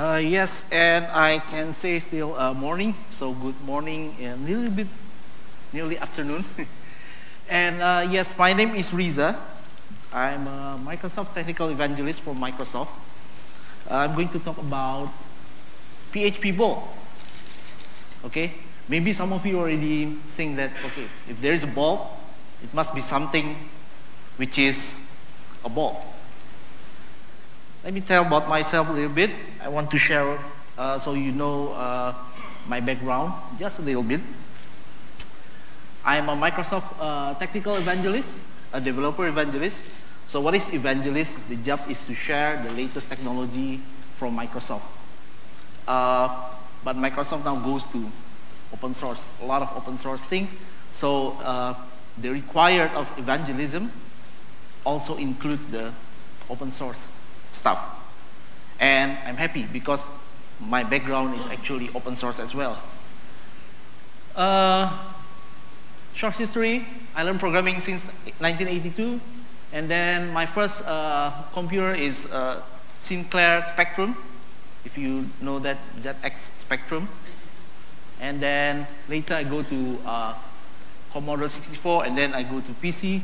Uh, yes, and I can say still uh, morning, so good morning a little bit, nearly afternoon. and uh, yes, my name is Riza. I'm a Microsoft Technical Evangelist for Microsoft. I'm going to talk about PHP Bolt. Okay, maybe some of you already think that, okay, if there is a ball, it must be something which is a ball. Let me tell about myself a little bit. I want to share uh, so you know uh, my background just a little bit. I'm a Microsoft uh, technical evangelist, a developer evangelist. So, what is evangelist? The job is to share the latest technology from Microsoft. Uh, but Microsoft now goes to open source, a lot of open source thing. So, uh, the required of evangelism also include the open source stuff. And I'm happy because my background is actually open source as well. Uh, short history, I learned programming since 1982. And then my first uh, computer is uh, Sinclair Spectrum, if you know that ZX Spectrum. And then later I go to uh, Commodore 64 and then I go to PC.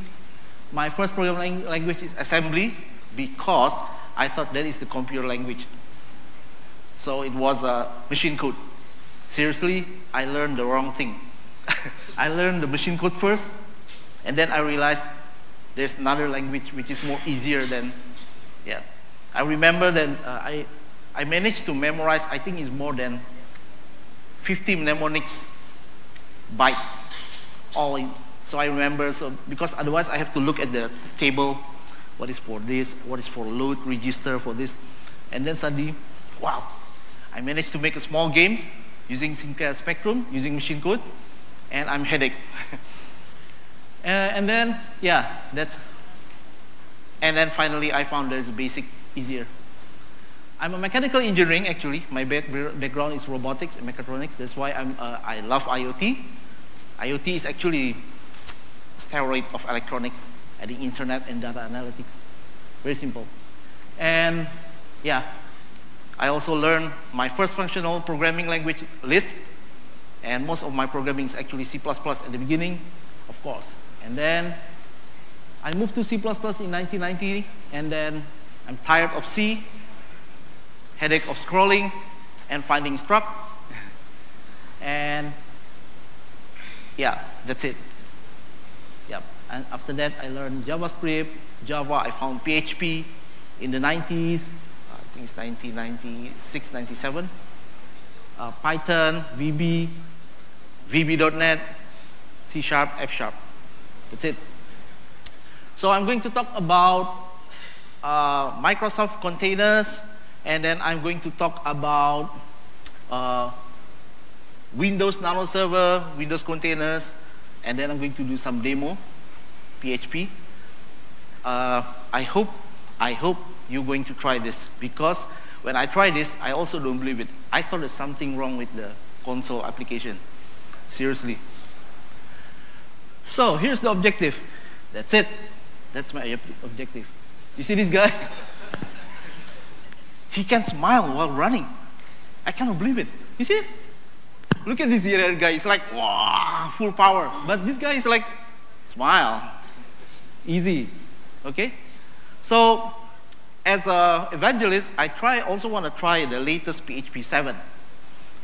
My first programming language is assembly because I thought that is the computer language. So it was a machine code. Seriously, I learned the wrong thing. I learned the machine code first, and then I realized there's another language which is more easier than, yeah. I remember that uh, I, I managed to memorize, I think it's more than 50 mnemonics byte, all in. So I remember, so because otherwise I have to look at the table what is for this, what is for load register for this. And then suddenly, wow, I managed to make a small game using Sinclair Spectrum, using machine code, and I'm headache. uh, and then, yeah, that's, and then finally I found there's a basic easier. I'm a mechanical engineering actually. My back, background is robotics and mechatronics. That's why I'm, uh, I love IoT. IoT is actually steroid of electronics adding internet and data analytics. Very simple. And yeah, I also learned my first functional programming language, Lisp, and most of my programming is actually C++ at the beginning, of course. And then I moved to C++ in 1990, and then I'm tired of C, headache of scrolling, and finding struct. and yeah, that's it. And after that, I learned JavaScript, Java. I found PHP in the 90s. I think it's 1996, 97. Uh, Python, VB, VB.NET, C Sharp, F Sharp. That's it. So I'm going to talk about uh, Microsoft containers, and then I'm going to talk about uh, Windows Nano Server, Windows containers, and then I'm going to do some demo. PHP. Uh, I hope, I hope you're going to try this because when I try this, I also don't believe it. I thought there's something wrong with the console application. Seriously. So here's the objective. That's it. That's my objective. You see this guy? he can smile while running. I cannot believe it. You see it? Look at this guy. He's like, wow, full power. But this guy is like, smile easy. Okay? So, as an evangelist, I try also want to try the latest PHP 7.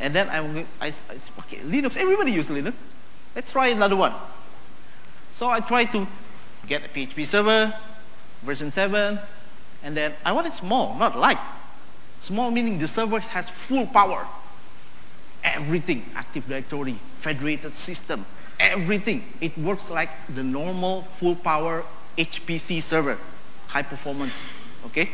And then I'm, I, I okay, Linux, everybody use Linux. Let's try another one. So I try to get a PHP server, version 7, and then I want it small, not light. Small meaning the server has full power. Everything, Active Directory, federated system, everything. It works like the normal full power HPC server, high performance, okay?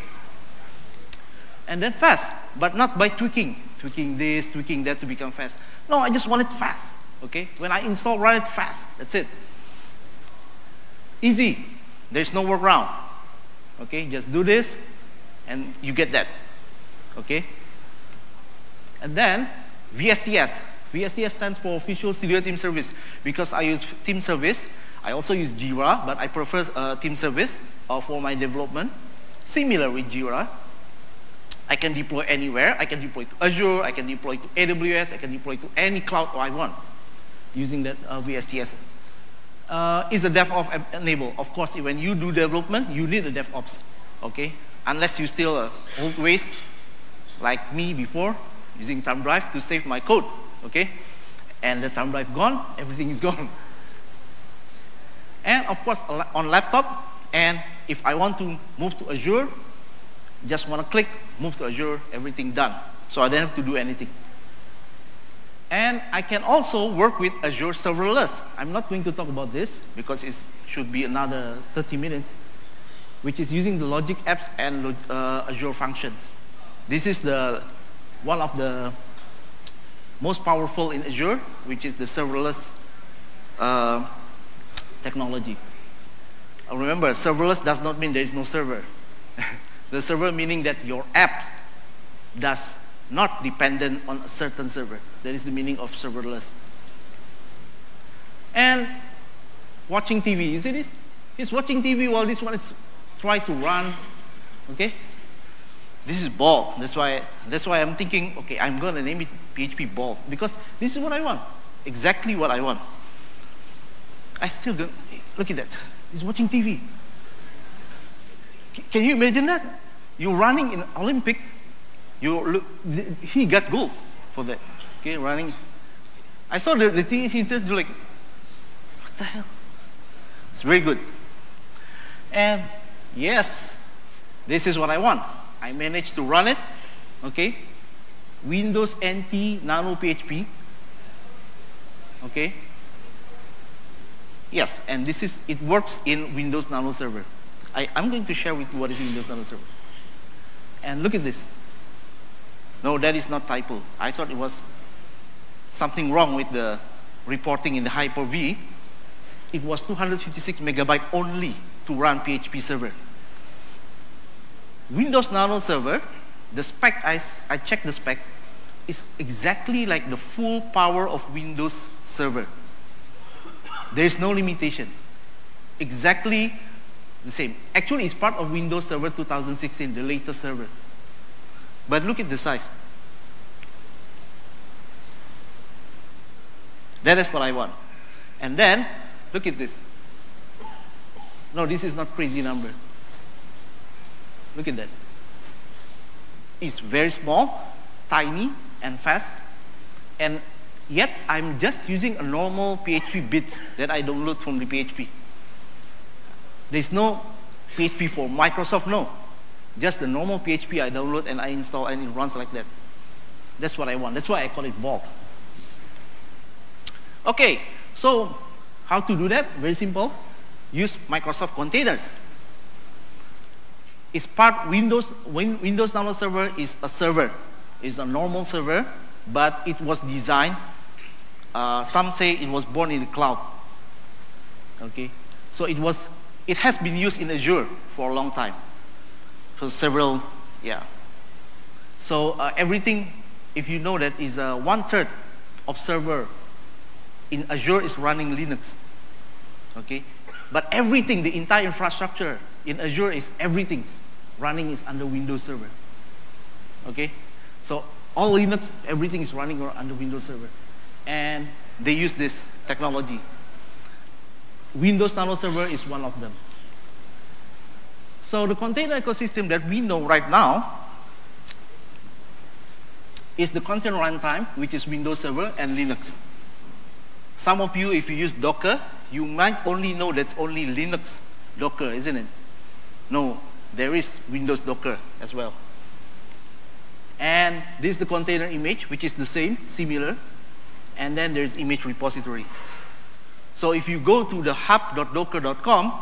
And then fast, but not by tweaking, tweaking this, tweaking that to become fast. No, I just want it fast, okay? When I install, run it fast, that's it. Easy, there's no workaround, okay? Just do this and you get that, okay? And then VSTS, VSTS stands for Visual Studio Team Service. Because I use Team Service, I also use Jira, but I prefer uh, Team Service uh, for my development. Similar with Jira. I can deploy anywhere. I can deploy to Azure, I can deploy to AWS, I can deploy to any cloud I want using that uh, VSTS. Uh, is a DevOps enable. Of course, when you do development, you need a DevOps, okay? Unless you still uh, old ways, like me before, using thumb drive to save my code, okay? And the thumb drive gone, everything is gone. And of course, on laptop, and if I want to move to Azure, just want to click, move to Azure, everything done. So I don't have to do anything. And I can also work with Azure Serverless. I'm not going to talk about this because it should be another 30 minutes, which is using the Logic apps and uh, Azure functions. This is the one of the most powerful in Azure, which is the serverless uh, technology. Uh, remember, serverless does not mean there is no server. the server meaning that your app does not dependent on a certain server. That is the meaning of serverless. And watching TV, you see this? He's watching TV while this one is trying to run. Okay? This is Bolt. That's why, that's why I'm thinking, okay, I'm going to name it PHP Bolt because this is what I want. Exactly what I want. I still go, look at that. He's watching TV. Can you imagine that? You're running in Olympic, you look, he got gold for that. Okay, running. I saw the, the thing, he said, like, what the hell? It's very good. And yes, this is what I want. I managed to run it. Okay. Windows NT Nano PHP. Okay. Yes, and this is, it works in Windows Nano Server. I, I'm going to share with you what is in Windows Nano Server. And look at this. No, that is not typo. I thought it was something wrong with the reporting in the Hyper-V. It was 256 megabyte only to run PHP server. Windows Nano Server, the spec, I, I checked the spec, is exactly like the full power of Windows Server. There is no limitation. Exactly the same. Actually, it's part of Windows Server 2016, the latest server. But look at the size. That is what I want. And then, look at this. No, this is not crazy number. Look at that. It's very small, tiny, and fast. And Yet I'm just using a normal PHP bit that I download from the PHP. There's no PHP for Microsoft, no. Just the normal PHP I download and I install and it runs like that. That's what I want. That's why I call it Bolt. Okay, so how to do that? Very simple. Use Microsoft containers. It's part Windows, Windows Nano Server is a server. It's a normal server, but it was designed uh, some say it was born in the cloud. Okay, so it was. It has been used in Azure for a long time, for several, yeah. So uh, everything, if you know that, is uh, one third of server in Azure is running Linux. Okay, but everything, the entire infrastructure in Azure is everything running is under Windows Server. Okay, so all Linux, everything is running under Windows Server and they use this technology. Windows Nano Server is one of them. So the container ecosystem that we know right now is the container runtime, which is Windows Server and Linux. Some of you, if you use Docker, you might only know that's only Linux Docker, isn't it? No, there is Windows Docker as well. And this is the container image, which is the same, similar and then there's image repository. So if you go to the hub.docker.com,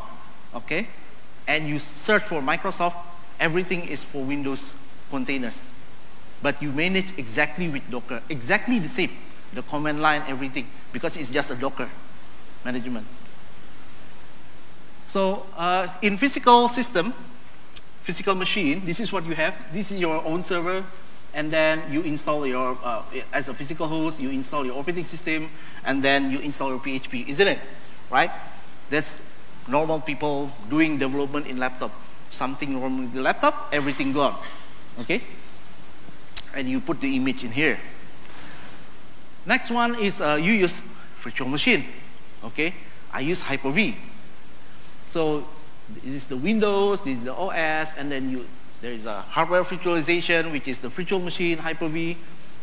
okay, and you search for Microsoft, everything is for Windows containers. But you manage exactly with Docker, exactly the same, the command line, everything, because it's just a Docker management. So uh, in physical system, physical machine, this is what you have. This is your own server, and then you install your, uh, as a physical host, you install your operating system, and then you install your PHP, isn't it? Right? That's normal people doing development in laptop. Something wrong with the laptop, everything gone. Okay? and you put the image in here. Next one is uh, you use virtual machine. Okay, I use Hyper-V. So this is the Windows, this is the OS, and then you there is a hardware virtualization, which is the virtual machine Hyper-V,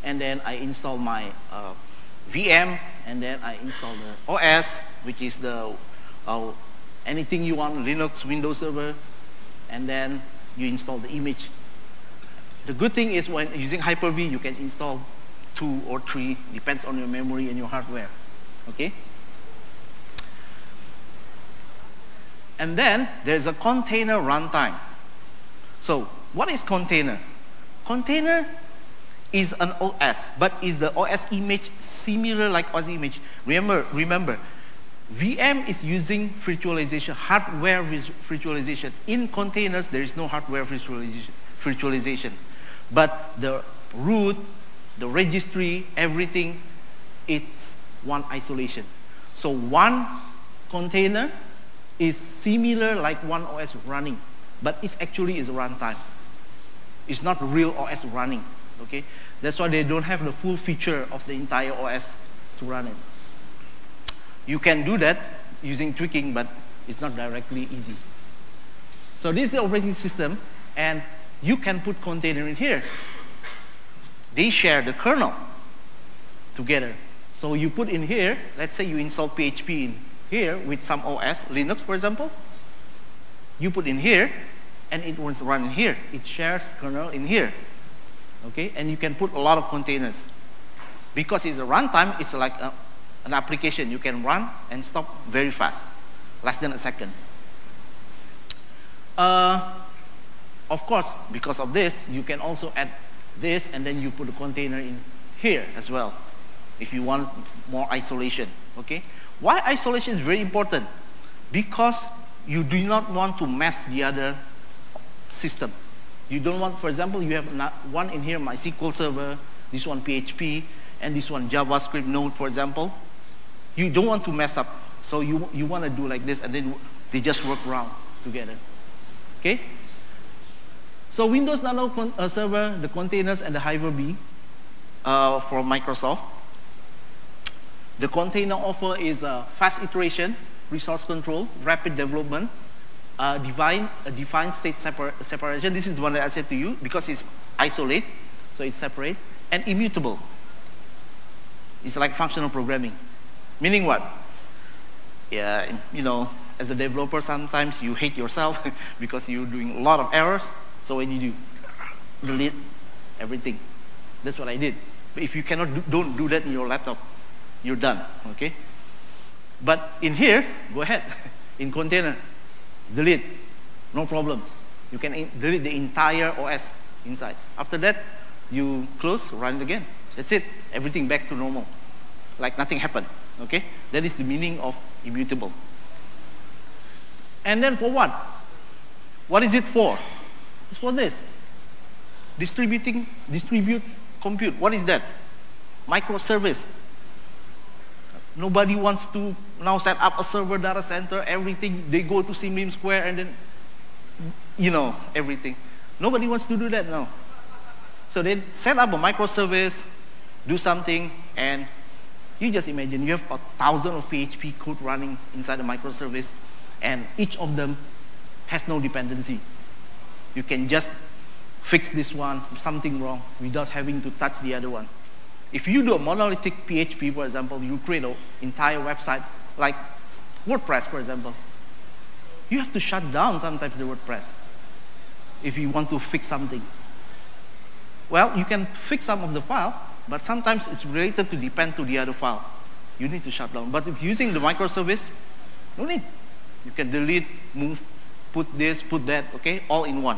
and then I install my uh, VM, and then I install the OS, which is the uh, anything you want, Linux, Windows Server, and then you install the image. The good thing is when using Hyper-V, you can install two or three, depends on your memory and your hardware. Okay? And then there's a container runtime. So, what is container? Container is an OS, but is the OS image similar like OS image? Remember, remember, VM is using virtualization, hardware virtualization. In containers, there is no hardware virtualization. But the root, the registry, everything, it's one isolation. So one container is similar like one OS running, but it's actually is runtime. It's not real OS running. Okay, that's why they don't have the full feature of the entire OS to run it. You can do that using tweaking, but it's not directly easy. So this is the operating system, and you can put container in here. They share the kernel together. So you put in here, let's say you install PHP in here with some OS, Linux for example. You put in here, and it will run in here. It shares kernel in here. Okay, and you can put a lot of containers. Because it's a runtime, it's like a, an application you can run and stop very fast, less than a second. Uh, of course, because of this, you can also add this and then you put a container in here as well if you want more isolation. Okay? Why isolation is very important? Because you do not want to mess the other system. You don't want, for example, you have one in here, MySQL Server, this one PHP, and this one JavaScript Node, for example you don't want to mess up. So you, you want to do like this and then they just work around together. Okay? So Windows Nano uh, Server, the containers, and the Hyper-V uh, for Microsoft. The container offer is a fast iteration, resource control, rapid development, uh, define, a defined state separ- separation. This is the one that I said to you because it's isolate, so it's separate, and immutable. It's like functional programming. Meaning what? Yeah, you know, as a developer, sometimes you hate yourself because you're doing a lot of errors. So when you do, delete everything. That's what I did. But if you cannot do, don't do that in your laptop, you're done. Okay. But in here, go ahead. In container, delete, no problem. You can delete the entire OS inside. After that, you close, run it again. That's it. Everything back to normal, like nothing happened. Okay? That is the meaning of immutable. And then for what? What is it for? It's for this. Distributing, distribute, compute. What is that? Microservice. Nobody wants to now set up a server data center, everything. They go to Sim Lim Square and then, you know, everything. Nobody wants to do that now. So they set up a microservice, do something, and you just imagine you have a thousand of PHP code running inside a microservice, and each of them has no dependency. You can just fix this one, something wrong, without having to touch the other one. If you do a monolithic PHP, for example, you create an entire website, like WordPress, for example, you have to shut down sometimes the WordPress if you want to fix something. Well, you can fix some of the file, but sometimes it's related to depend to the other file. You need to shut down. But if using the microservice, no need. You can delete, move, put this, put that, okay, all in one.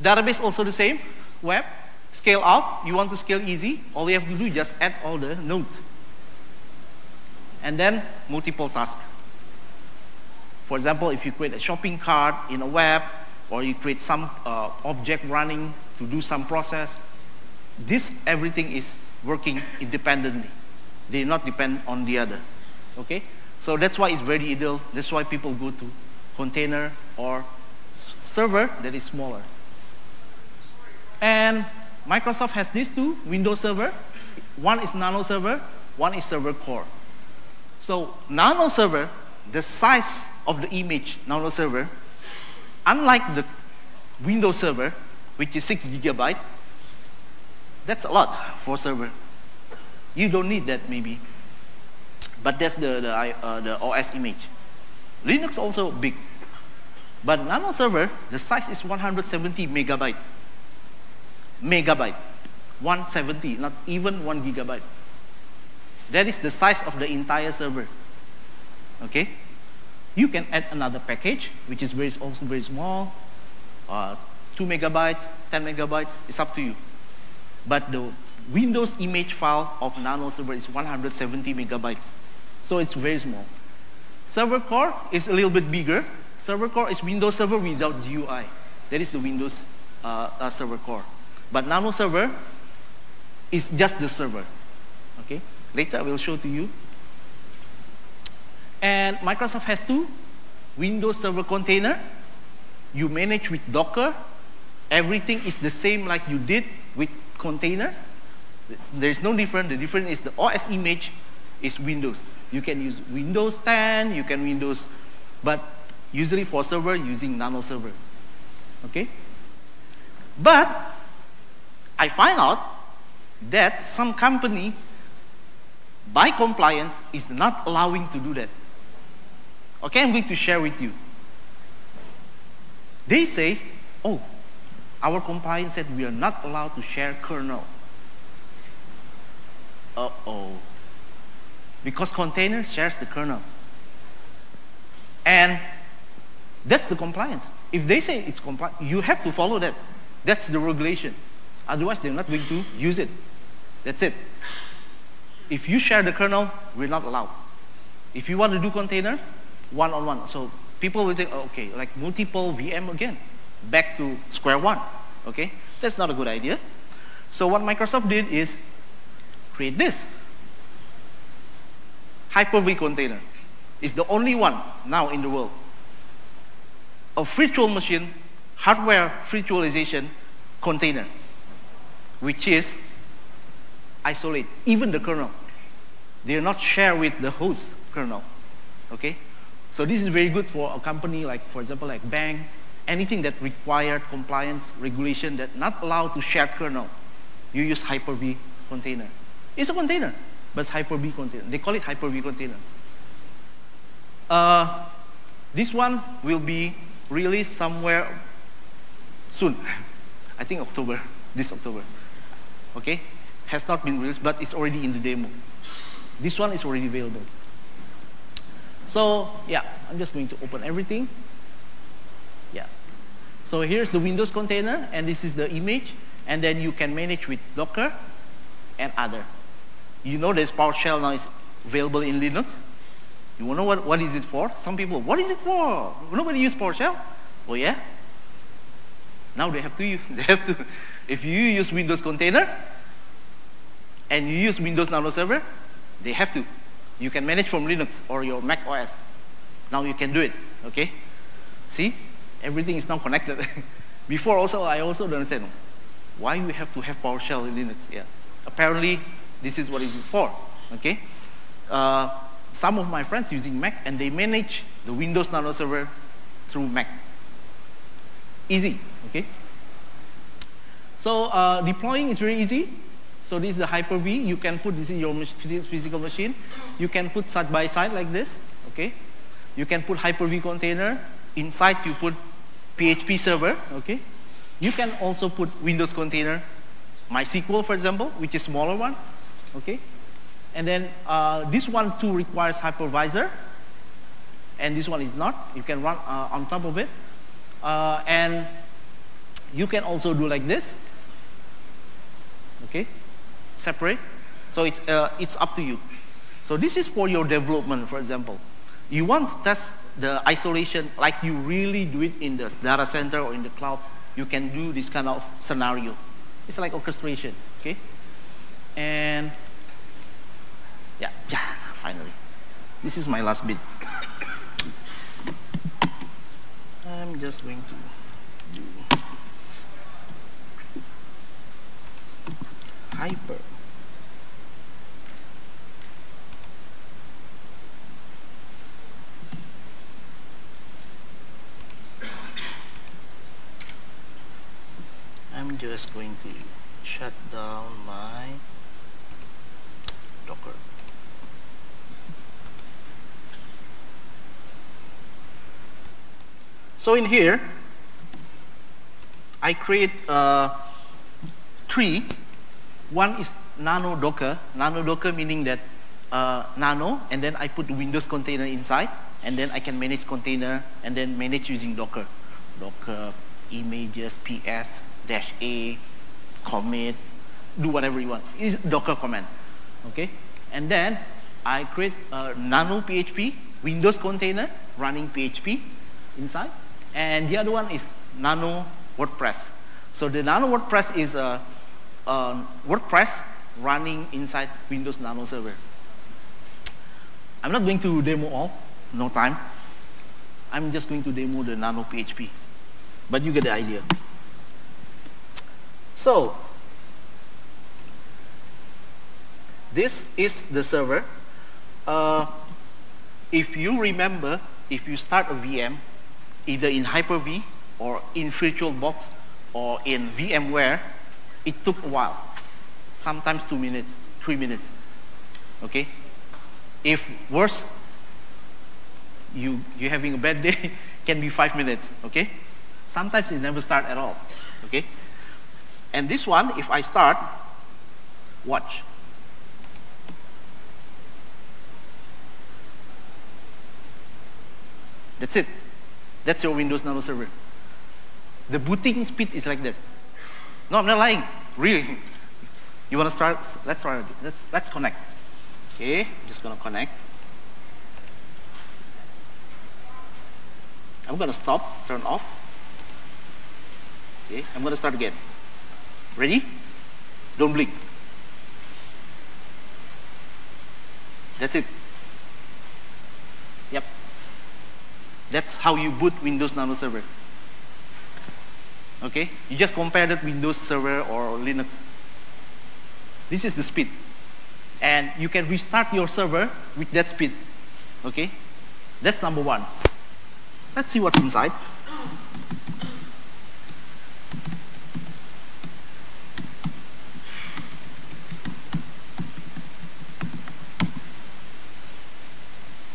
Database also the same. Web, scale out. You want to scale easy. All you have to do is just add all the nodes. And then multiple tasks. For example, if you create a shopping cart in a web, or you create some uh, object running to do some process, this everything is working independently. They not depend on the other. Okay? So that's why it's very ideal. That's why people go to container or server that is smaller. And Microsoft has these two, Windows Server. One is Nano Server, one is Server Core. So Nano Server, the size of the image Nano Server, unlike the Windows Server, which is 6 gigabyte, that's a lot for server. You don't need that maybe. But that's the, the, uh, the OS image. Linux also big. But Nano Server, the size is 170 megabyte. Megabyte. 170, not even 1 gigabyte. That is the size of the entire server. Okay? You can add another package, which is very, also very small, uh, 2 megabytes, 10 megabytes, it's up to you. But the Windows image file of Nano Server is 170 megabytes. So it's very small. Server core is a little bit bigger. Server core is Windows Server without GUI. That is the Windows uh, uh, server core. But Nano Server is just the server. Later I will show to you. And Microsoft has two. Windows Server Container. You manage with Docker. Everything is the same like you did with containers. There's no difference. The difference is the OS image is Windows. You can use Windows 10, you can Windows, but usually for server using Nano Server. Okay? But I find out that some company, by compliance, is not allowing to do that. Okay, I'm going to share with you. They say, oh, our compliance said we are not allowed to share kernel. Uh oh. Because container shares the kernel. And that's the compliance. If they say it's compliant, you have to follow that. That's the regulation. Otherwise, they're not going to use it. That's it. If you share the kernel, we're not allowed. If you want to do container, one on one. So people will think, oh, okay, like multiple VM again, back to square one. Okay, that's not a good idea. So what Microsoft did is create this. Hyper-V container is the only one now in the world. A virtual machine, hardware virtualization container, which is isolate, even the kernel. They are not shared with the host kernel. Okay? So this is very good for a company like, for example, like banks, anything that required compliance regulation that not allowed to share kernel. You use Hyper-V container. It's a container, but it's Hyper-V container. They call it Hyper-V container. Uh, this one will be released somewhere soon. I think October, this October. Okay? Has not been released, but it's already in the demo. This one is already available. So, yeah, I'm just going to open everything. Yeah. So here's the Windows container, and this is the image, and then you can manage with Docker and other. You know there's PowerShell now is available in Linux. You want to know what, what is it for? Some people, what is it for? Nobody use PowerShell. Oh yeah? Now they have to use, they have to, if you use Windows container, and you use Windows Nano Server, they have to. You can manage from Linux or your Mac OS. Now you can do it, okay? See? Everything is now connected. Before also, I also don't understand why we have to have PowerShell in Linux. Yeah. Apparently, this is what it's for, okay? Uh, some of my friends using Mac and they manage the Windows Nano Server through Mac. Easy, okay? So uh, deploying is very easy. So this is the Hyper-V. You can put this in your physical machine. You can put side by side like this, okay? You can put Hyper-V container. Inside you put PHP server, okay? You can also put Windows container, MySQL, for example, which is smaller one, okay? And then uh, this one too requires hypervisor, and this one is not. You can run uh, on top of it. Uh, and you can also do like this, okay? Separate. So it's, uh, it's up to you. So this is for your development, for example. You want to test the isolation like you really do it in the data center or in the cloud. You can do this kind of scenario. It's like orchestration, okay? And yeah, yeah, finally. This is my last bit. I'm just going to do hyper. I'm just going to shut down my Docker. So in here, I create three. One is nano Docker. Nano Docker meaning that uh, nano, and then I put Windows container inside, and then I can manage container, and then manage using Docker. Docker, images, ps, dash a, commit, do whatever you want. Is Docker command, okay? And then I create a nano PHP, Windows container running PHP inside, and the other one is nano WordPress. So the nano WordPress is a, a WordPress running inside Windows Nano Server. I'm not going to demo all, no time. I'm just going to demo the Nano PHP. But you get the idea. So, this is the server. Uh, if you remember, if you start a VM, either in Hyper-V or in VirtualBox or in VMware, it took a while. Sometimes two minutes, three minutes. Okay? If worse, you, you're having a bad day, can be five minutes. Okay? Sometimes it never start at all. Okay? And this one, if I start, watch. That's it. That's your Windows Nano server. The booting speed is like that. No, I'm not lying. Really. You want to start? Let's try. Let's, let's connect. Okay, I'm just going to connect. I'm going to stop, turn off. Okay, I'm going to start again. Ready? Don't blink. That's it. Yep. That's how you boot Windows Nano Server. Okay? You just compare that Windows Server or Linux. This is the speed. And you can restart your server with that speed. Okay? That's number one. Let's see what's inside.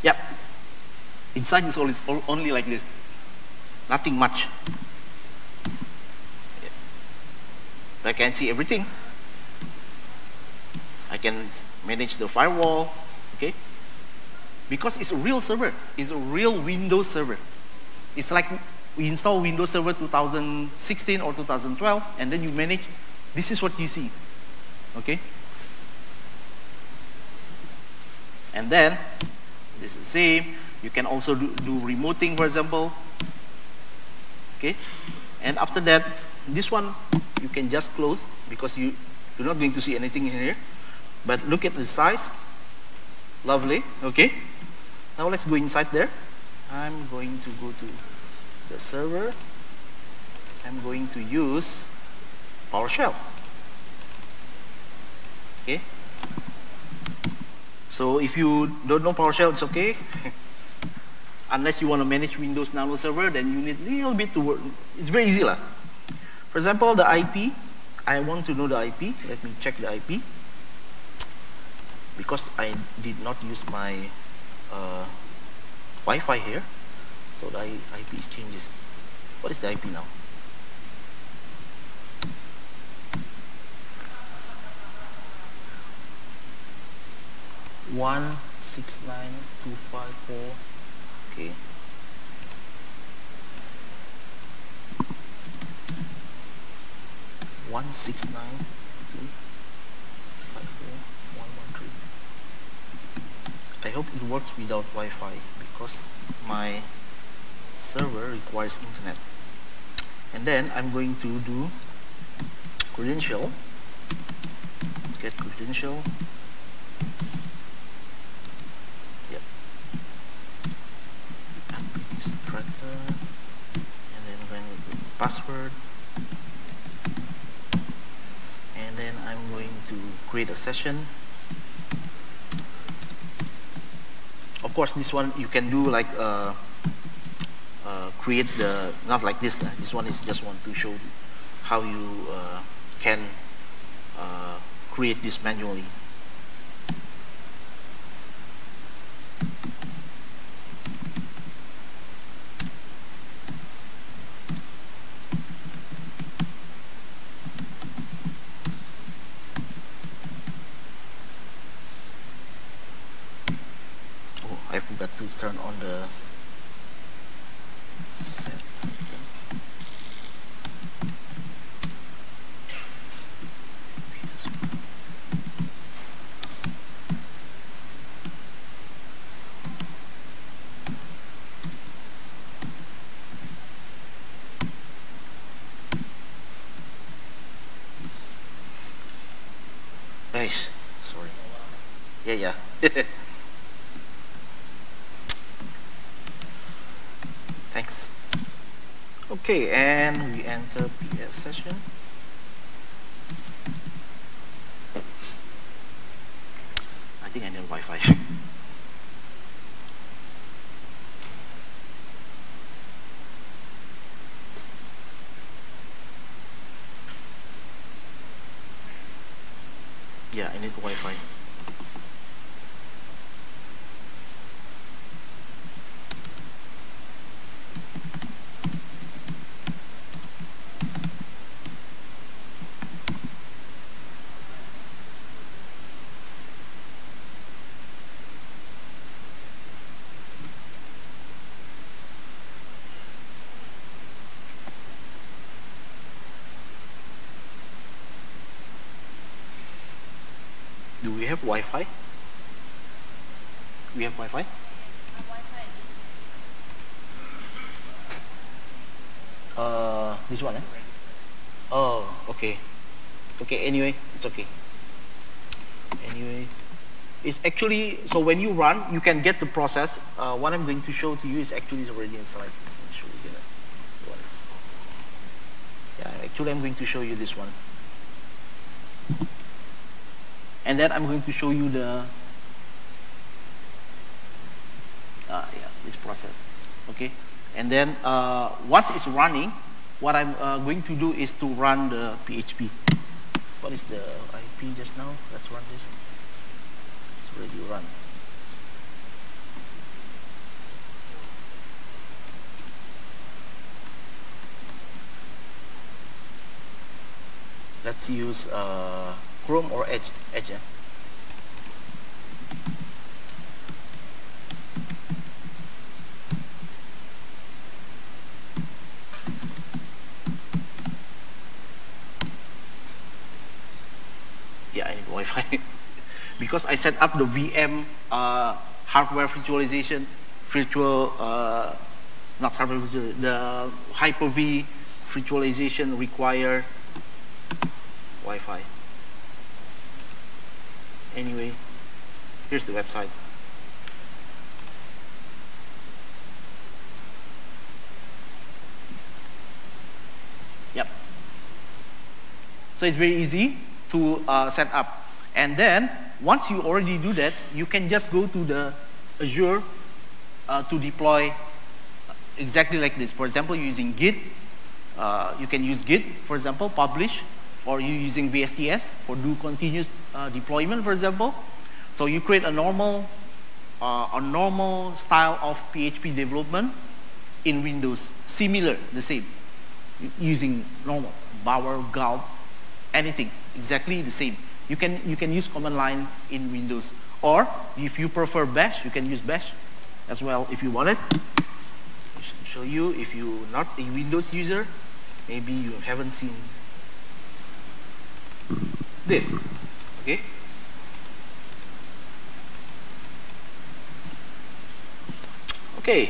Yep. Inside is only like this. Nothing much. I can see everything. I can manage the firewall, okay? Because it's a real server. It's a real Windows server. It's like we install Windows Server 2016 or 2012, and then you manage. This is what you see, okay? And then, this is the same. You can also do, do remoting, for example. Okay? And after that, this one you can just close because you, you're not going to see anything in here. But look at the size. Lovely, okay? Now let's go inside there. I'm going to go to the server. I'm going to use PowerShell. Okay? So if you don't know PowerShell, it's okay. Unless you want to manage Windows Nano Server, then you need a little bit to work. It's very easy. Lah. For example, the IP, I want to know the IP. Let me check the IP. Because I did not use my uh, Wi-Fi here, so the IP changes. What is the IP now? One six nine two five four. Okay. 169 I hope it works without Wi-Fi because my server requires internet. And then I'm going to do credential. Get credential yep administrator and then I'm going to password create a session. Of course, this one you can do like uh, uh, create the, not like this. This one is just want to show how you uh, can create this manually. turn on the set button. Nice. Sorry. Yeah, yeah. Thanks. Okay, and we enter PS session. I think I need Wi-Fi. yeah, I need Wi-Fi. We have Wi-Fi? We have Wi-Fi? Uh, this one, eh? Oh, okay. Okay, anyway, it's okay. Anyway, it's actually, so when you run, you can get the process. Uh, what I'm going to show to you is actually already inside. Let me show you that. Yeah, actually I'm going to show you this one and then I'm going to show you the uh, yeah, this process. Okay? And then uh, once it's running what I'm uh, going to do is to run the PHP what is the IP just now? Let's run this. It's already run. Let's use uh, Chrome or Edge? Edge. Eh? Yeah, I need Wi-Fi because I set up the VM uh, hardware virtualization, virtual, uh, not hardware virtualization the Hyper-V virtualization require Wi-Fi anyway, here's the website. Yep. So it's very easy to uh, set up. And then, once you already do that, you can just go to the Azure uh, to deploy exactly like this. For example, using Git, uh, you can use Git, for example, publish, or you using VSTS for do continuous uh, deployment, for example. So you create a normal, uh, a normal style of PHP development in Windows, similar, the same, using normal, Bower, Gulp, anything, exactly the same. You can, you can use command line in Windows. Or if you prefer Bash, you can use Bash as well if you want it. show you if you're not a Windows user, maybe you haven't seen this okay okay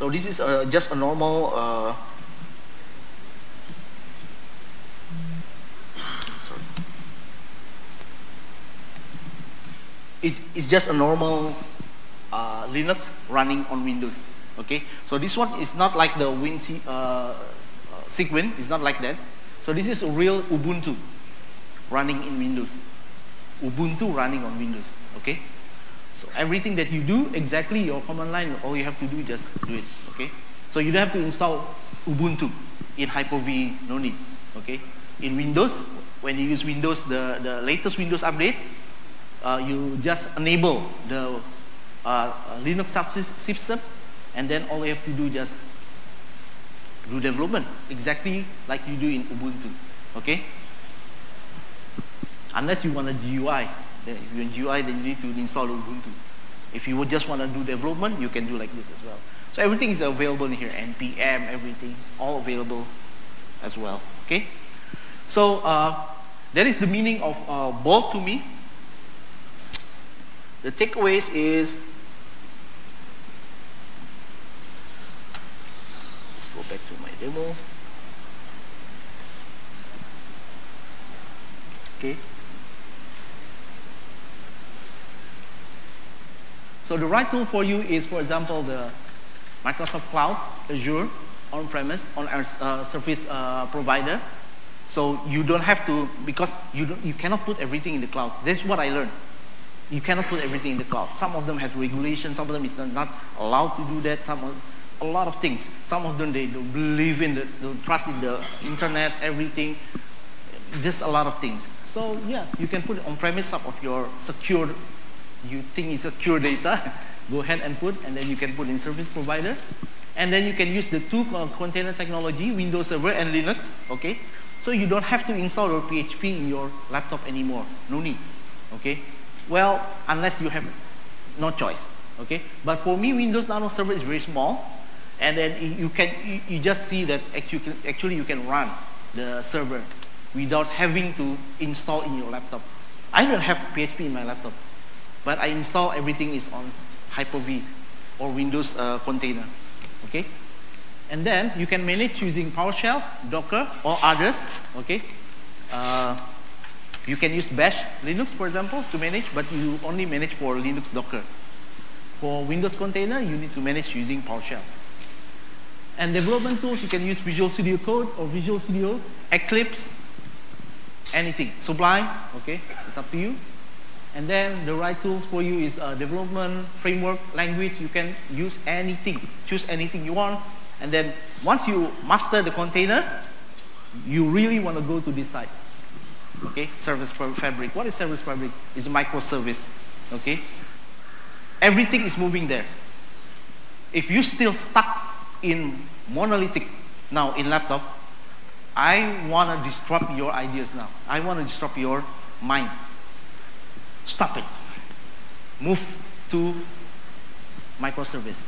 so this is uh, just a normal uh, sorry it's, it's just a normal uh, Linux running on Windows okay so this one is not like the Win uh, uh, Cygwin it's not like that so this is a real Ubuntu. running in Windows. Ubuntu running on Windows, okay? So everything that you do, exactly your command line, all you have to do, is just do it, okay? So you don't have to install Ubuntu in Hyper-V, no need, okay? In Windows, when you use Windows, the, the latest Windows update, uh, you just enable the uh, Linux subsystem, and then all you have to do just do development, exactly like you do in Ubuntu, okay? Unless you want a GUI, then if you want GUI, then you need to install Ubuntu. If you would just want to do development, you can do like this as well. So everything is available in here, NPM, everything all available as well, okay? So uh, that is the meaning of uh, Bolt to me. The takeaways is let's go back to my demo. Okay. So the right tool for you is, for example, the Microsoft Cloud, Azure, on-premise, on our uh, service uh, provider. So you don't have to, because you, don't, you cannot put everything in the cloud. That's what I learned. You cannot put everything in the cloud. Some of them has regulations, some of them is not allowed to do that, some of, a lot of things. Some of them, they don't believe in the, they trust in the internet, everything, just a lot of things. So yeah, you can put it on premise up of your secure you think is secure data, go ahead and put, and then you can put in service provider. And then you can use the two container technology, Windows Server and Linux, okay? So you don't have to install your PHP in your laptop anymore, no need, okay? Well, unless you have no choice, okay? But for me, Windows Nano Server is very small, and then you can, you, you just see that actually, actually you can run the server without having to install in your laptop. I don't have PHP in my laptop, but I install everything is on Hyper-V or Windows uh, container. Okay? And then you can manage using PowerShell, Docker, or others. Okay? Uh, you can use Bash, Linux, for example, to manage, but you only manage for Linux Docker. For Windows container, you need to manage using PowerShell. And development tools, you can use Visual Studio Code or Visual Studio, Eclipse, anything. Sublime, okay, it's up to you. And then the right tools for you is uh, development, framework, language. You can use anything, choose anything you want. And then once you master the container, you really want to go to this side. Okay, service fabric. What is service fabric? It's a microservice. Okay, everything is moving there. If you still stuck in monolithic now in laptop, I want to disrupt your ideas now. I want to disrupt your mind. Stop it. Move to microservice.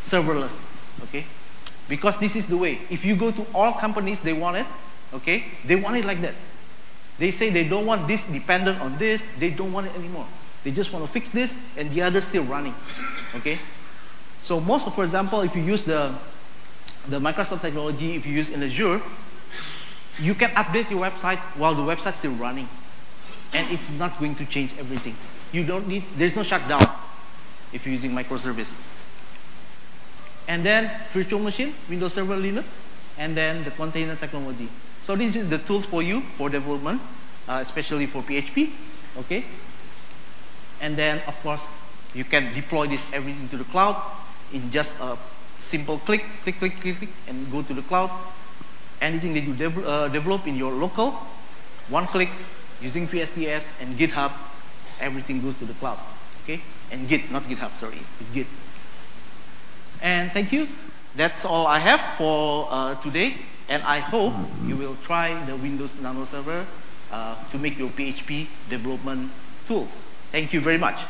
Serverless. Okay? Because this is the way. If you go to all companies, they want it. Okay? They want it like that. They say they don't want this dependent on this. They don't want it anymore. They just want to fix this and the other still running. Okay? So most, for example, if you use the, the Microsoft technology, if you use in Azure, you can update your website while the website is still running and it's not going to change everything. You don't need, there's no shutdown if you're using microservice. And then virtual machine, Windows Server Linux, and then the container technology. So this is the tools for you for development, uh, especially for PHP, okay? And then, of course, you can deploy this everything to the cloud in just a simple click, click, click, click, click, and go to the cloud. Anything that you de uh, develop in your local, one click, using VSTS and GitHub, everything goes to the cloud. Okay? And Git, not GitHub, sorry, Git. And thank you. That's all I have for uh, today. And I hope you will try the Windows Nano Server uh, to make your PHP development tools. Thank you very much.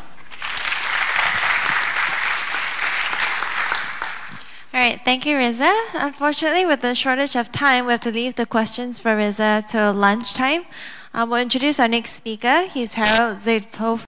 All right, thank you, Riza. Unfortunately, with the shortage of time, we have to leave the questions for Riza till lunchtime. Um, we'll introduce our next speaker. He's Harold Zaytov.